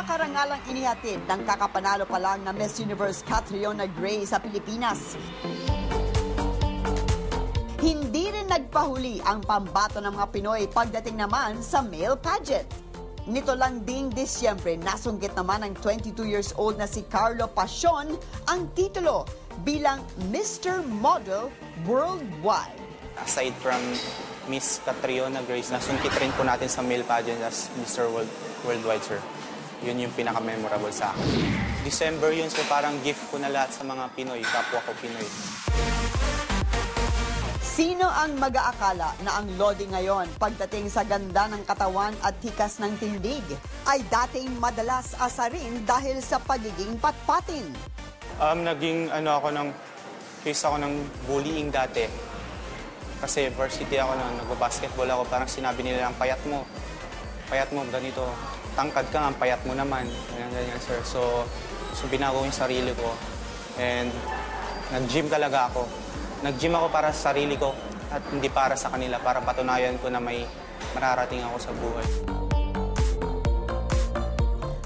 karangalang inihatid ng kakapanalo pa lang na Miss Universe Catriona Gray sa Pilipinas. Hindi rin nagpahuli ang pambato ng mga Pinoy pagdating naman sa male pageant. Nito lang ding Disyembre, nasunggit naman ng 22 years old na si Carlo Pasion ang titulo bilang Mr. Model Worldwide. Aside from Miss Catriona Grace, nasungkit rin po natin sa male pageant as Mr. World, Worldwide, sir. Yun yung pinaka-memorable sa akin. December yun, so parang gift ko na lahat sa mga Pinoy, kapwa ko Pinoy. Sino ang mag-aakala na ang Lodi ngayon pagdating sa ganda ng katawan at hikas ng tindig ay dating madalas asarin dahil sa pagiging patpatin? Um, naging ano ako ng, case ako ng bullying dati. Kasi varsity ako nung nagbabasketball ako, parang sinabi nila ang payat mo. Payat mo, ganito. Tangkad ka, ang payat mo naman. Ganyan, ganyan, sir. So, so binago yung sarili ko. And nag-gym talaga ako. Nag-gym ako para sa sarili ko at hindi para sa kanila, para patunayan ko na may mararating ako sa buhay.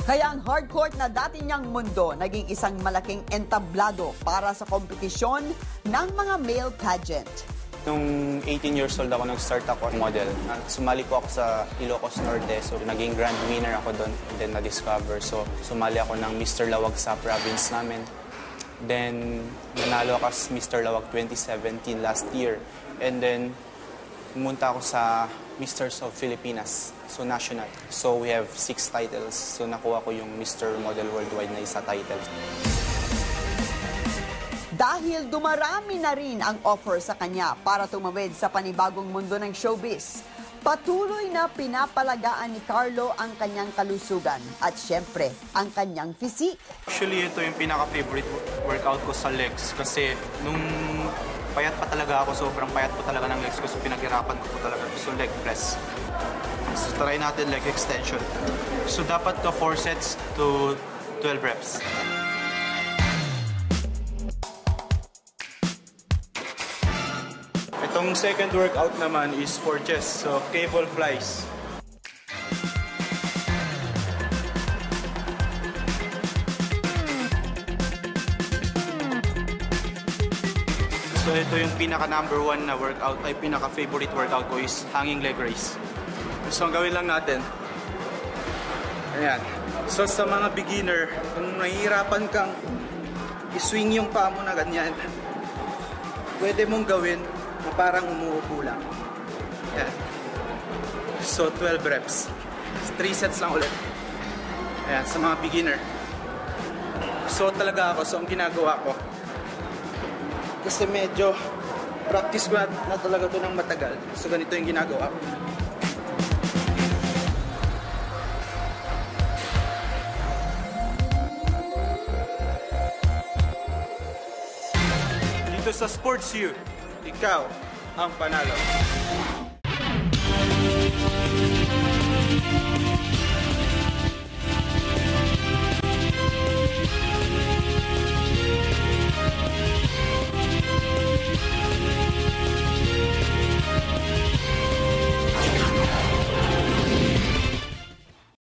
Kaya ang hardcourt na dati niyang mundo naging isang malaking entablado para sa kompetisyon ng mga male pageant. Nung 18 years old ako, nag-start ako model. At Sumali po ako sa Ilocos Norte, so naging grand winner ako doon. And then na-discover. So sumali ako ng Mr. Lawag sa province namin. Then nanalo ako sa Mr. Lawag 2017 last year. And then pumunta ako sa Misters of Filipinas, so national. So we have six titles. So nakuha ko yung Mr. Model Worldwide na isa title. Dahil dumarami na rin ang offer sa kanya para tumawid sa panibagong mundo ng showbiz, patuloy na pinapalagaan ni Carlo ang kanyang kalusugan at syempre ang kanyang physique. Actually, ito yung pinaka-favorite workout ko sa legs kasi nung payat pa talaga ako, sobrang payat po talaga ng legs ko, so pinaghirapan ko po talaga. So leg press. So try natin leg extension. So dapat to 4 sets to 12 reps. Itong second workout naman is for chest, so cable flies. So ito yung pinaka number one na workout, ay pinaka favorite workout ko is hanging leg raise. So ang gawin lang natin, ayan. So sa mga beginner, kung nahihirapan kang iswing yung paa mo na ganyan, pwede mong gawin na parang umuupo lang. Ayan. So 12 reps. 3 sets lang ulit. Ayan, sa mga beginner. So talaga ako, so ang ginagawa ko, kasi medyo practice ko na, na talaga to ng matagal. So ganito yung ginagawa ko. Dito sa Sports U, Ticao, Ampanalo.